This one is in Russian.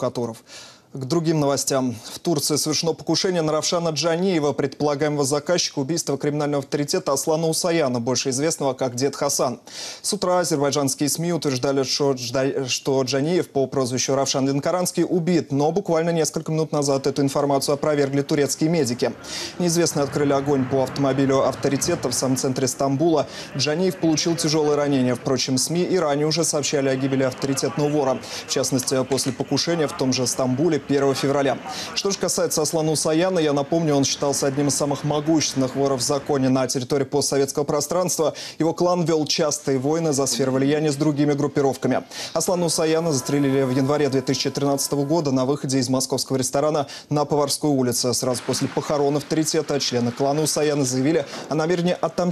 Катуров. К другим новостям. В Турции совершено покушение на Равшана Джаниева, предполагаемого заказчика убийства криминального авторитета Аслана Усаяна, больше известного как Дед Хасан. С утра азербайджанские СМИ утверждали, что, что Джаниев по прозвищу Равшан Ленкаранский убит, но буквально несколько минут назад эту информацию опровергли турецкие медики. Неизвестные открыли огонь по автомобилю авторитета в самом центре Стамбула. Джаниев получил тяжелые ранения. Впрочем, СМИ и ранее уже сообщали о гибели авторитетного вора. В частности, после покушения в том же Стамбуле 1 февраля. Что же касается Аслана Усаяна, я напомню, он считался одним из самых могущественных воров в законе на территории постсоветского пространства. Его клан вел частые войны за сферу влияния с другими группировками. Аслана Усаяна застрелили в январе 2013 года на выходе из московского ресторана на Поварской улице. Сразу после похорон авторитета члены клана Усаяна заявили о намерении отомстить